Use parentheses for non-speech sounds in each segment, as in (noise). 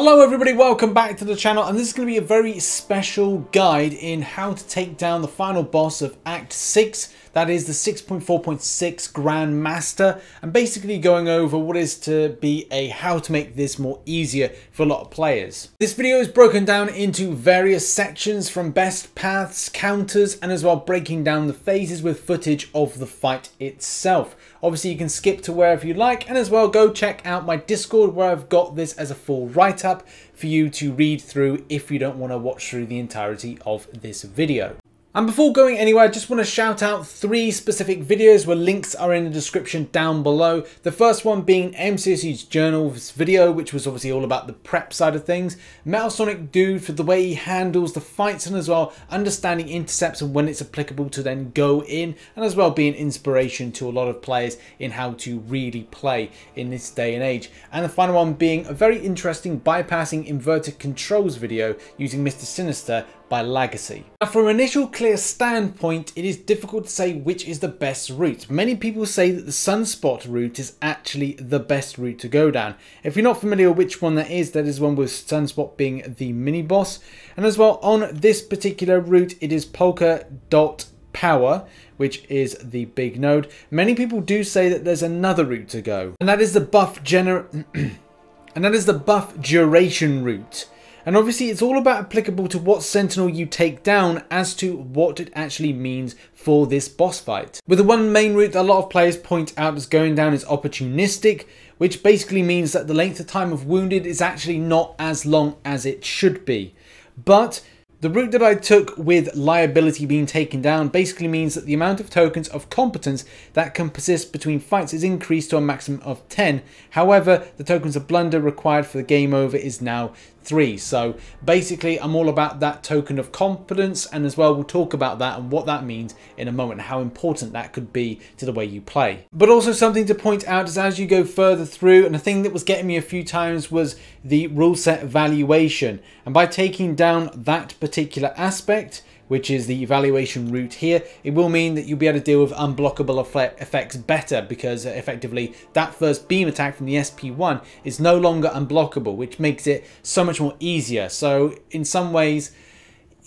Hello everybody, welcome back to the channel and this is going to be a very special guide in how to take down the final boss of Act 6, that is the 6.4.6 Grandmaster and basically going over what is to be a how to make this more easier for a lot of players. This video is broken down into various sections from best paths, counters, and as well breaking down the phases with footage of the fight itself. Obviously, you can skip to wherever you like, and as well, go check out my Discord where I've got this as a full write up for you to read through if you don't want to watch through the entirety of this video. And before going anywhere, I just want to shout out three specific videos where links are in the description down below. The first one being MCOC's Journals video, which was obviously all about the prep side of things. Metal Sonic Dude for the way he handles the fights and as well understanding intercepts and when it's applicable to then go in and as well being inspiration to a lot of players in how to really play in this day and age. And the final one being a very interesting bypassing inverted controls video using Mr. Sinister by Lagacy. Now from an initial clear standpoint, it is difficult to say which is the best route. Many people say that the Sunspot route is actually the best route to go down. If you're not familiar which one that is, that is one with Sunspot being the mini boss. And as well, on this particular route, it is Polka Dot Power, which is the big node. Many people do say that there's another route to go, and that is the buff gener (clears throat) and that is the buff duration route. And obviously it's all about applicable to what Sentinel you take down as to what it actually means for this boss fight. With the one main route that a lot of players point out as going down is opportunistic, which basically means that the length of time of wounded is actually not as long as it should be. But the route that I took with liability being taken down basically means that the amount of tokens of competence that can persist between fights is increased to a maximum of 10. However, the tokens of blunder required for the game over is now 3. So basically, I'm all about that token of confidence, and as well, we'll talk about that and what that means in a moment, how important that could be to the way you play. But also something to point out is as you go further through, and the thing that was getting me a few times was the rule set valuation. And by taking down that particular aspect, which is the evaluation route here, it will mean that you'll be able to deal with unblockable effects better because uh, effectively that first beam attack from the SP1 is no longer unblockable, which makes it so much more easier. So in some ways,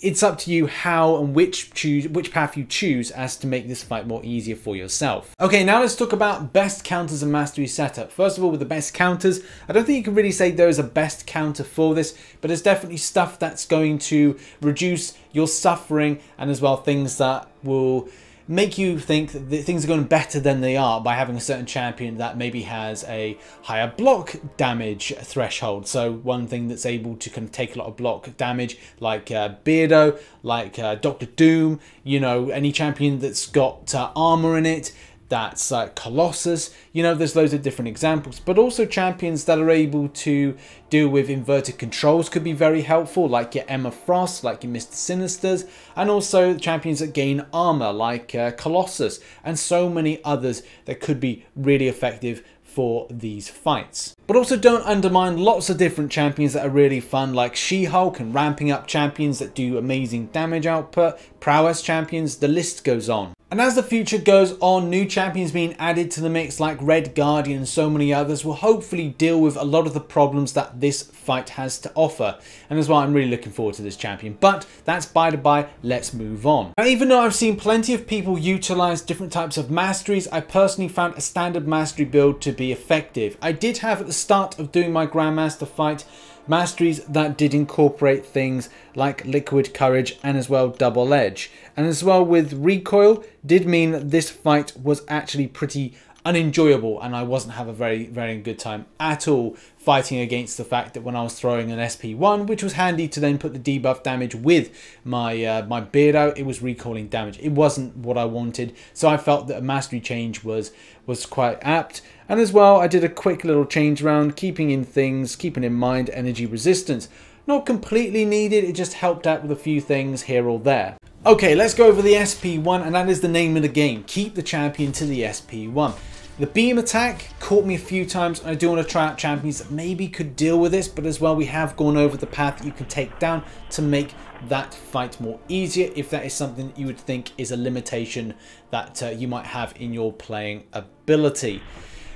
it's up to you how and which choose which path you choose as to make this fight more easier for yourself. Okay, now let's talk about best counters and mastery setup. First of all, with the best counters, I don't think you can really say there is a best counter for this, but there's definitely stuff that's going to reduce your suffering and as well things that will make you think that things are going better than they are by having a certain champion that maybe has a higher block damage threshold. So one thing that's able to kind of take a lot of block damage, like uh, Beardo, like uh, Doctor Doom, you know, any champion that's got uh, armor in it, that's uh, Colossus. You know, there's loads of different examples, but also champions that are able to deal with inverted controls could be very helpful, like your Emma Frost, like your Mr. Sinisters, and also champions that gain armor, like uh, Colossus, and so many others that could be really effective for these fights. But also don't undermine lots of different champions that are really fun like She-Hulk and ramping up champions that do amazing damage output, prowess champions, the list goes on. And as the future goes on, new champions being added to the mix like Red Guardian and so many others will hopefully deal with a lot of the problems that this fight has to offer. And that's why I'm really looking forward to this champion. But that's by the by, let's move on. Now, even though I've seen plenty of people utilize different types of masteries, I personally found a standard mastery build to be effective. I did have at the start of doing my Grandmaster fight masteries that did incorporate things like liquid courage and as well double edge and as well with recoil did mean that this fight was actually pretty unenjoyable and I wasn't have a very very good time at all fighting against the fact that when I was throwing an SP1 which was handy to then put the debuff damage with my uh, my beard out it was recalling damage it wasn't what I wanted so I felt that a mastery change was was quite apt and as well I did a quick little change around keeping in things keeping in mind energy resistance not completely needed it just helped out with a few things here or there Okay, let's go over the SP1, and that is the name of the game. Keep the champion to the SP1. The beam attack caught me a few times and I do want to try out champions that maybe could deal with this but as well we have gone over the path that you can take down to make that fight more easier if that is something you would think is a limitation that uh, you might have in your playing ability.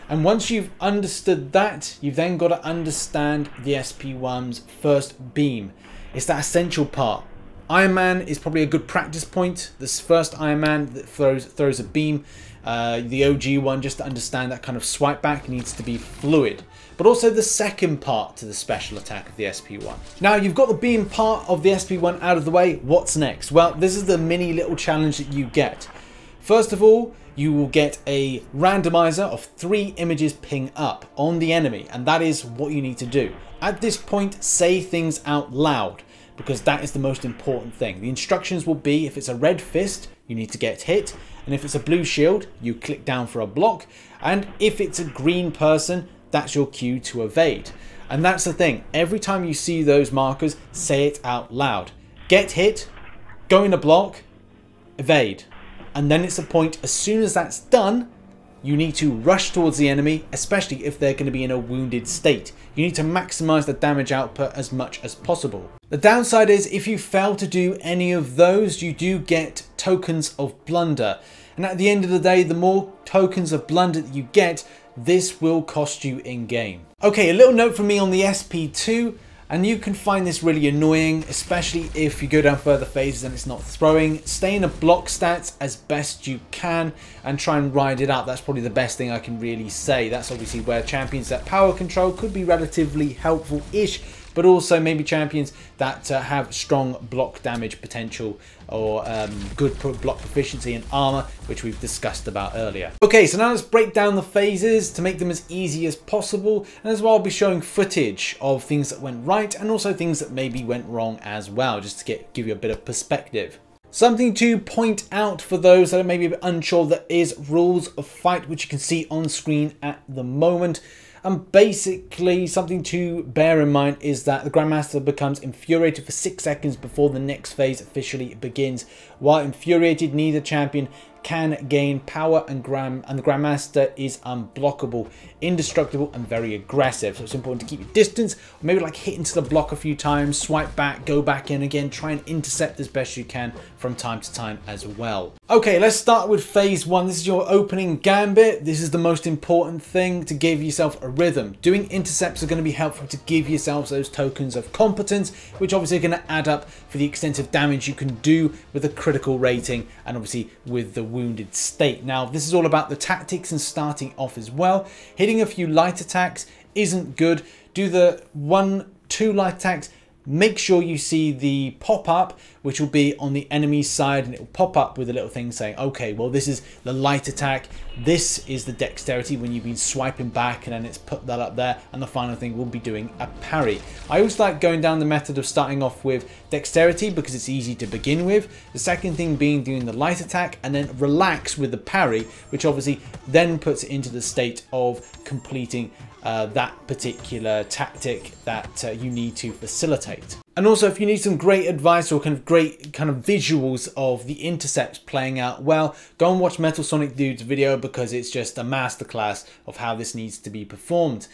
And once you've understood that, you've then got to understand the SP1's first beam. It's that essential part. Iron Man is probably a good practice point. This first Iron Man that throws, throws a beam. Uh, the OG one, just to understand that kind of swipe back, needs to be fluid. But also the second part to the special attack of the SP1. Now you've got the beam part of the SP1 out of the way, what's next? Well, this is the mini little challenge that you get. First of all, you will get a randomizer of three images ping up on the enemy, and that is what you need to do. At this point, say things out loud, because that is the most important thing. The instructions will be, if it's a red fist, you need to get hit, and if it's a blue shield, you click down for a block, and if it's a green person, that's your cue to evade. And that's the thing, every time you see those markers, say it out loud. Get hit, go in a block, evade. And then it's a point, as soon as that's done, you need to rush towards the enemy, especially if they're going to be in a wounded state. You need to maximize the damage output as much as possible. The downside is if you fail to do any of those, you do get tokens of blunder. And at the end of the day, the more tokens of blunder that you get, this will cost you in game. Okay, a little note from me on the SP2. And you can find this really annoying, especially if you go down further phases and it's not throwing. Stay in a block stats as best you can and try and ride it out. That's probably the best thing I can really say. That's obviously where champions that power control could be relatively helpful-ish but also maybe champions that uh, have strong block damage potential or um, good block proficiency and armor, which we've discussed about earlier. Okay, so now let's break down the phases to make them as easy as possible. And as well, I'll be showing footage of things that went right and also things that maybe went wrong as well, just to get give you a bit of perspective. Something to point out for those that are maybe unsure, that is rules of fight, which you can see on screen at the moment. And basically, something to bear in mind is that the Grandmaster becomes infuriated for 6 seconds before the next phase officially begins. While infuriated, neither champion can gain power and Gram and the Grandmaster is unblockable, indestructible and very aggressive. So it's important to keep your distance, maybe like hit into the block a few times, swipe back, go back in again, try and intercept as best you can from time to time as well. Okay, let's start with phase one. This is your opening gambit. This is the most important thing to give yourself a rhythm. Doing intercepts are going to be helpful to give yourselves those tokens of competence, which obviously are going to add up for the extent of damage you can do with a critical rating and obviously with the wounded state. Now, this is all about the tactics and starting off as well. Hitting a few light attacks isn't good. Do the one, two light attacks, make sure you see the pop-up which will be on the enemy side and it will pop up with a little thing saying okay well this is the light attack this is the dexterity when you've been swiping back and then it's put that up there and the final thing will be doing a parry i always like going down the method of starting off with dexterity because it's easy to begin with the second thing being doing the light attack and then relax with the parry which obviously then puts it into the state of completing uh, that particular tactic that uh, you need to facilitate. And also if you need some great advice or kind of great kind of visuals of the intercepts playing out well, go and watch Metal Sonic Dude's video because it's just a masterclass of how this needs to be performed.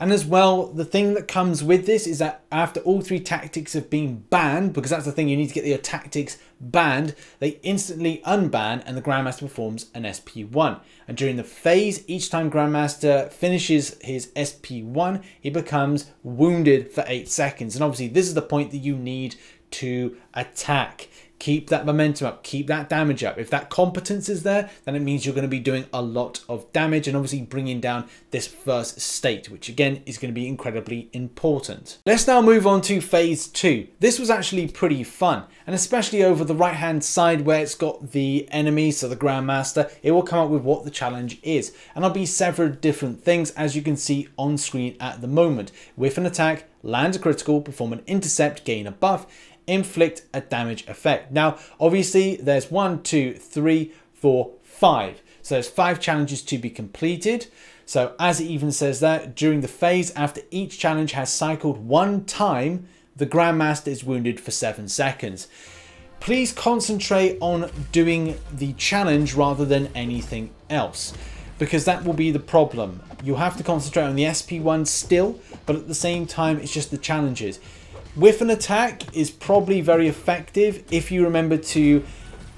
And as well, the thing that comes with this is that after all three tactics have been banned, because that's the thing, you need to get your tactics banned, they instantly unban and the Grandmaster performs an SP1. And during the phase, each time Grandmaster finishes his SP1, he becomes wounded for 8 seconds. And obviously this is the point that you need to attack keep that momentum up, keep that damage up. If that competence is there, then it means you're going to be doing a lot of damage and obviously bringing down this first state, which again is going to be incredibly important. Let's now move on to phase two. This was actually pretty fun, and especially over the right hand side where it's got the enemy, so the Grandmaster, it will come up with what the challenge is. And there'll be several different things as you can see on screen at the moment. With an attack, land a critical, perform an intercept, gain a buff, inflict a damage effect. Now, obviously, there's one, two, three, four, five. So there's five challenges to be completed. So as it even says that, during the phase after each challenge has cycled one time, the Grandmaster is wounded for seven seconds. Please concentrate on doing the challenge rather than anything else because that will be the problem. You have to concentrate on the SP1 still, but at the same time, it's just the challenges. Whiff an attack is probably very effective if you remember to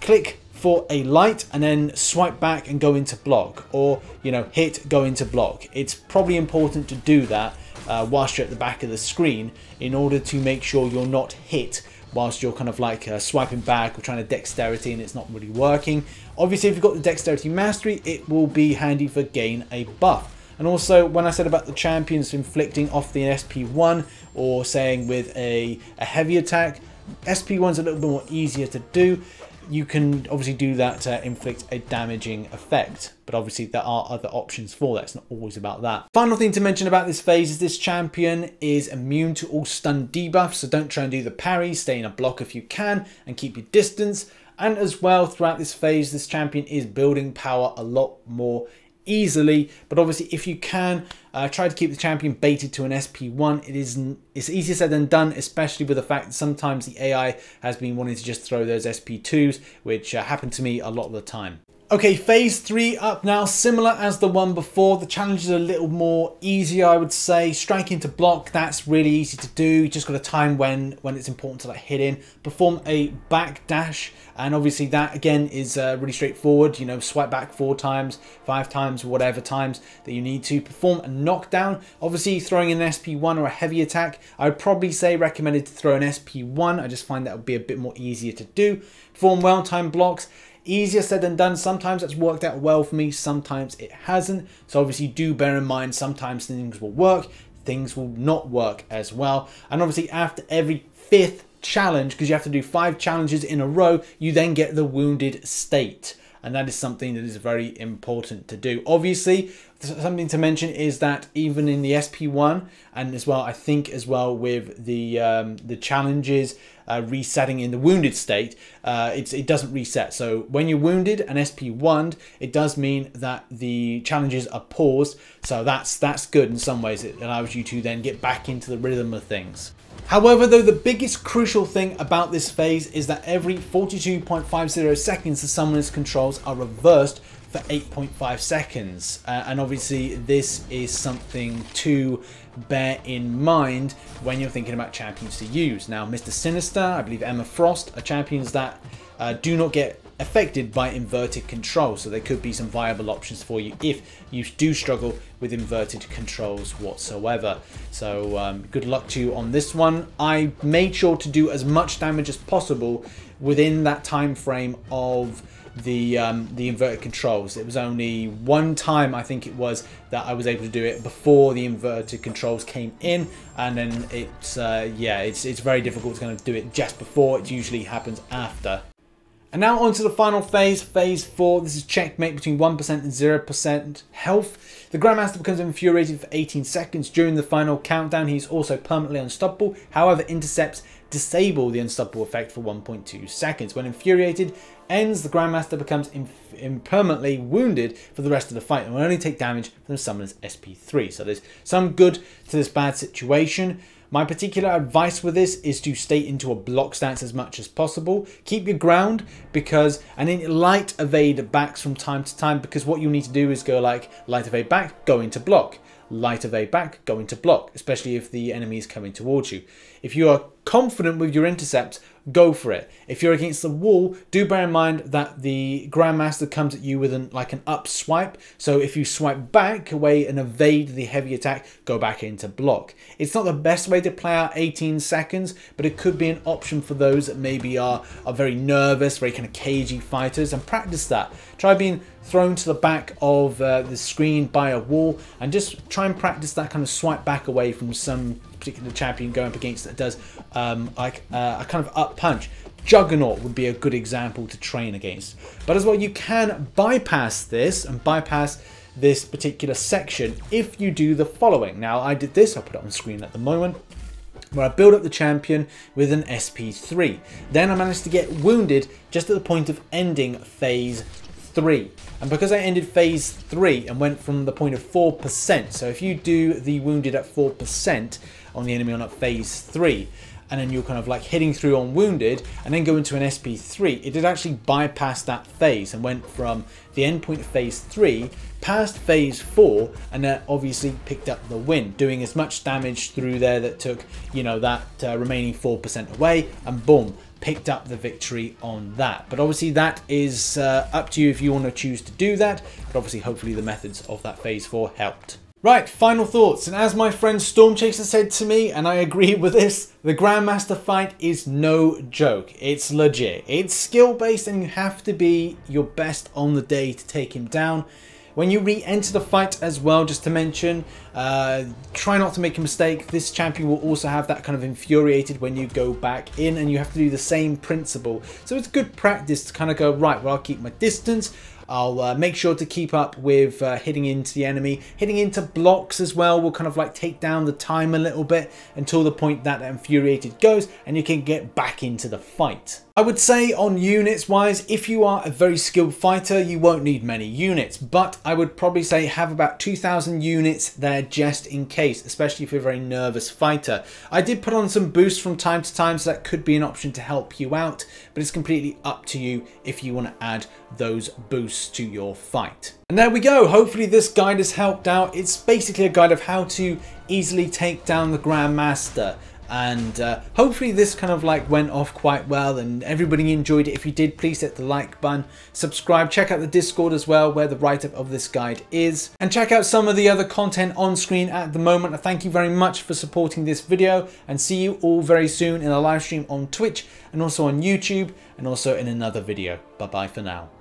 click for a light and then swipe back and go into block or you know hit go into block. It's probably important to do that uh, whilst you're at the back of the screen in order to make sure you're not hit whilst you're kind of like uh, swiping back or trying to dexterity and it's not really working. Obviously if you've got the dexterity mastery it will be handy for gain a buff and also, when I said about the champions inflicting off the SP1 or saying with a, a heavy attack, SP1's a little bit more easier to do. You can obviously do that to inflict a damaging effect, but obviously there are other options for that. It's not always about that. Final thing to mention about this phase is this champion is immune to all stun debuffs, so don't try and do the parry, stay in a block if you can, and keep your distance. And as well, throughout this phase, this champion is building power a lot more easily. But obviously, if you can, uh, try to keep the champion baited to an SP1. It is it's easier said than done, especially with the fact that sometimes the AI has been wanting to just throw those SP2s, which uh, happen to me a lot of the time. Okay, phase three up now, similar as the one before. The challenge is a little more easier, I would say. Strike into block, that's really easy to do. You just got a time when, when it's important to like hit in. Perform a back dash, and obviously that again is uh, really straightforward. You know, swipe back four times, five times, whatever times that you need to. Perform a knockdown. Obviously throwing an SP1 or a heavy attack, I would probably say recommended to throw an SP1. I just find that would be a bit more easier to do. Perform well-timed blocks. Easier said than done. Sometimes that's worked out well for me, sometimes it hasn't. So obviously do bear in mind sometimes things will work, things will not work as well. And obviously after every fifth challenge, because you have to do five challenges in a row, you then get the wounded state and that is something that is very important to do. Obviously, something to mention is that even in the SP1 and as well, I think as well with the um, the challenges uh, resetting in the wounded state, uh, it doesn't reset. So when you're wounded and SP1, it does mean that the challenges are paused. So that's that's good in some ways. It allows you to then get back into the rhythm of things. However, though, the biggest crucial thing about this phase is that every 42.50 seconds the summoner's controls are reversed for 8.5 seconds. Uh, and obviously this is something to bear in mind when you're thinking about champions to use. Now, Mr. Sinister, I believe Emma Frost are champions that uh, do not get affected by inverted control. So there could be some viable options for you if you do struggle with inverted controls whatsoever. So um, good luck to you on this one. I made sure to do as much damage as possible within that time frame of the um, the inverted controls. It was only one time I think it was that I was able to do it before the inverted controls came in, and then it's uh, yeah, it's it's very difficult to kind of do it just before. It usually happens after. And now on to the final phase, phase 4. This is checkmate between 1% and 0% health. The Grandmaster becomes infuriated for 18 seconds. During the final countdown, he's also permanently unstoppable. However, intercepts disable the unstoppable effect for 1.2 seconds. When infuriated ends, the Grandmaster becomes impermanently wounded for the rest of the fight and will only take damage from the summoner's SP3. So there's some good to this bad situation. My particular advice with this is to stay into a block stance as much as possible. Keep your ground because, and then light evade backs from time to time because what you need to do is go like light evade back, go into block. Light evade back, going to block, especially if the enemy is coming towards you. If you are confident with your intercepts, go for it. If you're against the wall, do bear in mind that the Grandmaster comes at you with an like an up swipe. So if you swipe back away and evade the heavy attack, go back into block. It's not the best way to play out 18 seconds, but it could be an option for those that maybe are, are very nervous, very kind of cagey fighters, and practice that. Try being thrown to the back of uh, the screen by a wall and just try and practice that kind of swipe back away from some particular champion going up against that does um, like uh, a kind of up punch. Juggernaut would be a good example to train against. But as well, you can bypass this and bypass this particular section if you do the following. Now, I did this, I'll put it on screen at the moment, where I build up the champion with an SP3. Then I managed to get wounded just at the point of ending phase 3. And because I ended phase 3 and went from the point of 4%, so if you do the wounded at 4% on the enemy on up phase 3 and then you're kind of like hitting through on wounded and then go into an SP3, it did actually bypass that phase and went from the endpoint of phase 3 past phase 4 and then obviously picked up the win, doing as much damage through there that took, you know, that uh, remaining 4% away and boom, picked up the victory on that. But obviously that is uh, up to you if you want to choose to do that. But obviously hopefully the methods of that phase 4 helped. Right, final thoughts. And as my friend Stormchaser said to me, and I agree with this, the Grandmaster fight is no joke. It's legit. It's skill based and you have to be your best on the day to take him down. When you re-enter the fight as well, just to mention, uh, try not to make a mistake. This champion will also have that kind of infuriated when you go back in and you have to do the same principle. So it's good practice to kind of go, right, well, I'll keep my distance. I'll uh, make sure to keep up with uh, hitting into the enemy. Hitting into blocks as well will kind of like take down the time a little bit until the point that infuriated goes and you can get back into the fight. I would say on units wise, if you are a very skilled fighter, you won't need many units, but I would probably say have about 2,000 units there just in case, especially if you're a very nervous fighter. I did put on some boosts from time to time, so that could be an option to help you out, but it's completely up to you if you want to add those boosts to your fight. And there we go. Hopefully this guide has helped out. It's basically a guide of how to easily take down the Grandmaster and uh, hopefully this kind of like went off quite well and everybody enjoyed it. If you did please hit the like button. Subscribe. Check out the discord as well where the write-up of this guide is. And check out some of the other content on screen at the moment. Thank you very much for supporting this video and see you all very soon in a live stream on twitch and also on youtube and also in another video. Bye bye for now